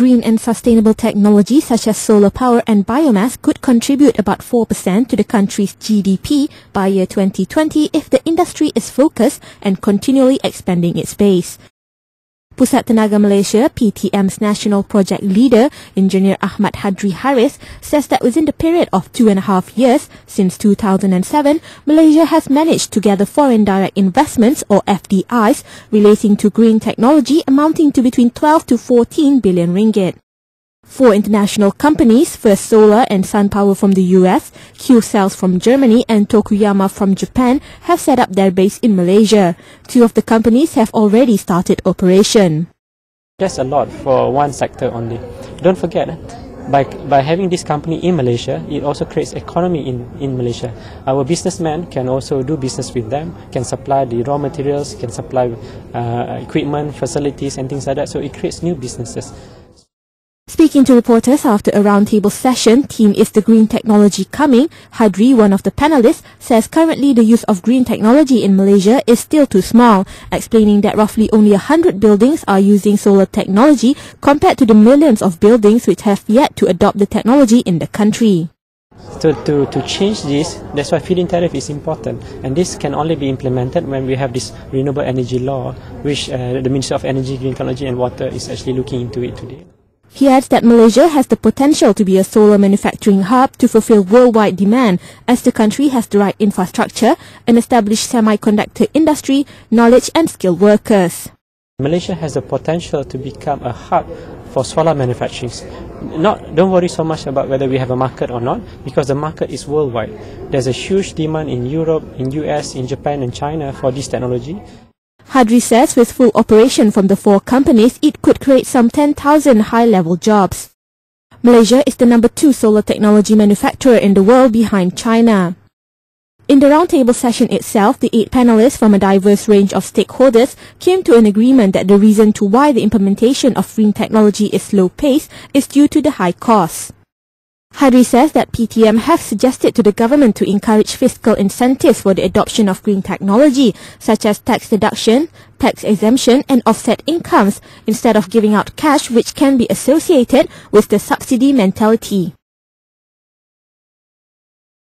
green and sustainable technologies such as solar power and biomass could contribute about 4% to the country's GDP by year 2020 if the industry is focused and continually expanding its base. Pusat Tenaga Malaysia, PTM's national project leader, Engineer Ahmad Hadri Haris, says that within the period of two and a half years, since 2007, Malaysia has managed to gather foreign direct investments, or FDIs, relating to green technology amounting to between 12 to 14 billion ringgit. Four international companies, First Solar and SunPower from the US, Qcells from Germany and Tokuyama from Japan, have set up their base in Malaysia. Two of the companies have already started operation. That's a lot for one sector only. Don't forget, by, by having this company in Malaysia, it also creates economy in, in Malaysia. Our businessmen can also do business with them, can supply the raw materials, can supply uh, equipment, facilities and things like that. So it creates new businesses. Speaking to reporters after a roundtable session, Team Is the Green Technology Coming, Hadri, one of the panelists, says currently the use of green technology in Malaysia is still too small, explaining that roughly only 100 buildings are using solar technology compared to the millions of buildings which have yet to adopt the technology in the country. To, to, to change this, that's why feed-in tariff is important. And this can only be implemented when we have this renewable energy law, which uh, the Ministry of Energy, Green Technology and Water is actually looking into it today. He adds that Malaysia has the potential to be a solar manufacturing hub to fulfill worldwide demand as the country has the right infrastructure, an established semiconductor industry, knowledge and skilled workers. Malaysia has the potential to become a hub for solar manufacturing. Not, don't worry so much about whether we have a market or not, because the market is worldwide. There's a huge demand in Europe, in US, in Japan and China for this technology. Hadri says with full operation from the four companies, it could create some 10,000 high-level jobs. Malaysia is the number two solar technology manufacturer in the world behind China. In the roundtable session itself, the eight panelists from a diverse range of stakeholders came to an agreement that the reason to why the implementation of green technology is slow paced is due to the high costs. Hadri says that PTM have suggested to the government to encourage fiscal incentives for the adoption of green technology, such as tax deduction, tax exemption and offset incomes, instead of giving out cash which can be associated with the subsidy mentality.